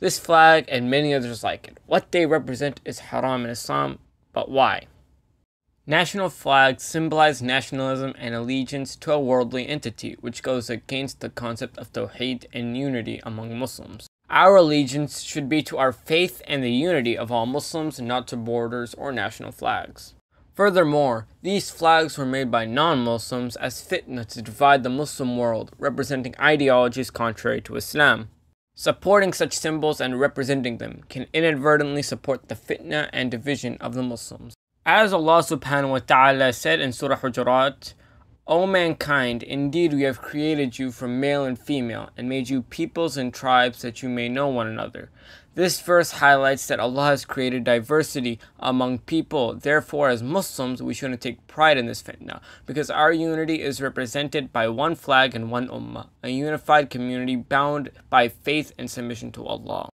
This flag and many others like it. What they represent is haram in Islam, but why? National flags symbolize nationalism and allegiance to a worldly entity, which goes against the concept of Tawheed and unity among Muslims. Our allegiance should be to our faith and the unity of all Muslims, not to borders or national flags. Furthermore, these flags were made by non Muslims as fitna to divide the Muslim world, representing ideologies contrary to Islam. Supporting such symbols and representing them can inadvertently support the fitna and division of the Muslims. As Allah subhanahu wa ta'ala said in Surah Hujurat, O mankind, indeed we have created you from male and female, and made you peoples and tribes that you may know one another. This verse highlights that Allah has created diversity among people. Therefore, as Muslims, we shouldn't take pride in this fitna, because our unity is represented by one flag and one ummah, a unified community bound by faith and submission to Allah.